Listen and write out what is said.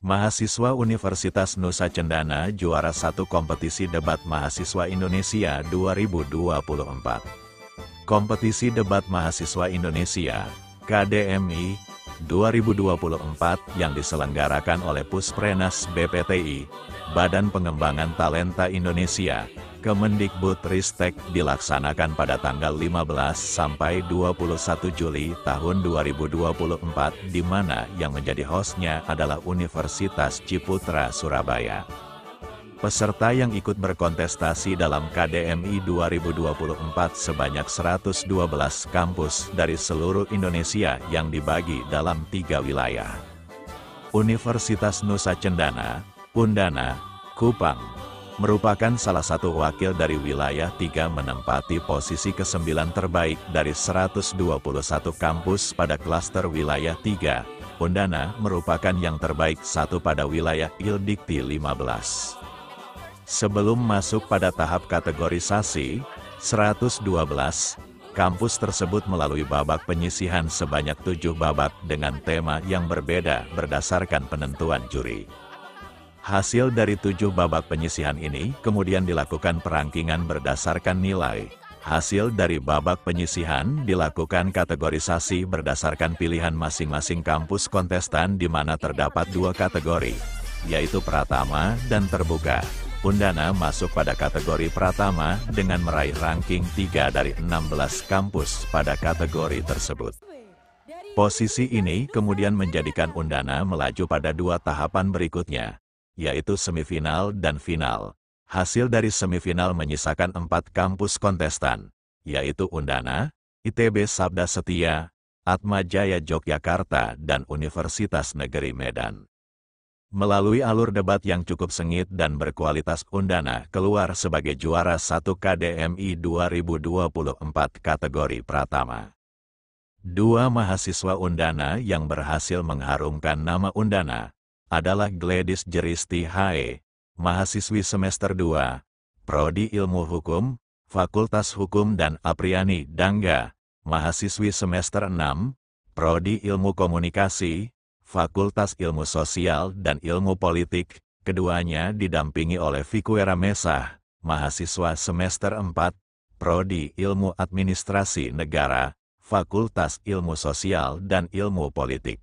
Mahasiswa Universitas Nusa Cendana juara satu kompetisi debat mahasiswa Indonesia 2024. Kompetisi debat mahasiswa Indonesia, KDMI, 2024 yang diselenggarakan oleh Pusprenas BPTI, Badan Pengembangan Talenta Indonesia, Kemendikbudristek dilaksanakan pada tanggal 15 sampai 21 Juli tahun 2024 di mana yang menjadi hostnya adalah Universitas Ciputra Surabaya. Peserta yang ikut berkontestasi dalam KDMI 2024 sebanyak 112 kampus dari seluruh Indonesia yang dibagi dalam tiga wilayah. Universitas Nusa Cendana, Undana, Kupang, merupakan salah satu wakil dari wilayah 3 menempati posisi ke-9 terbaik dari 121 kampus pada klaster wilayah 3. Undana merupakan yang terbaik satu pada wilayah Ildikti 15. Sebelum masuk pada tahap kategorisasi, 112, kampus tersebut melalui babak penyisihan sebanyak tujuh babak dengan tema yang berbeda berdasarkan penentuan juri. Hasil dari tujuh babak penyisihan ini kemudian dilakukan perangkingan berdasarkan nilai. Hasil dari babak penyisihan dilakukan kategorisasi berdasarkan pilihan masing-masing kampus kontestan di mana terdapat dua kategori, yaitu Pratama dan Terbuka. Undana masuk pada kategori Pratama dengan meraih ranking 3 dari 16 kampus pada kategori tersebut. Posisi ini kemudian menjadikan Undana melaju pada dua tahapan berikutnya, yaitu semifinal dan final. Hasil dari semifinal menyisakan empat kampus kontestan, yaitu Undana, ITB Sabda Setia, Atma Jaya Yogyakarta, dan Universitas Negeri Medan. Melalui alur debat yang cukup sengit dan berkualitas Undana keluar sebagai juara satu KDMI 2024 kategori Pratama. Dua mahasiswa Undana yang berhasil mengharumkan nama Undana adalah Gladys Jeristi Hae, mahasiswi semester 2, Prodi Ilmu Hukum, Fakultas Hukum dan Apriani Dangga, mahasiswi semester 6, Prodi Ilmu Komunikasi, Fakultas Ilmu Sosial dan Ilmu Politik, keduanya didampingi oleh Vikuera Mesa, mahasiswa semester 4, Prodi Ilmu Administrasi Negara, Fakultas Ilmu Sosial dan Ilmu Politik.